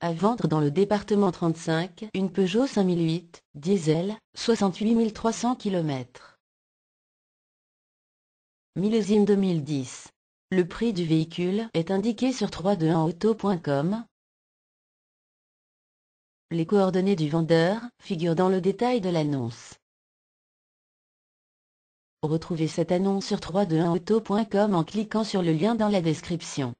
À vendre dans le département 35, une Peugeot 5008, diesel, 68 300 km. Millésime 2010. Le prix du véhicule est indiqué sur 321auto.com. Les coordonnées du vendeur figurent dans le détail de l'annonce. Retrouvez cette annonce sur 321auto.com en cliquant sur le lien dans la description.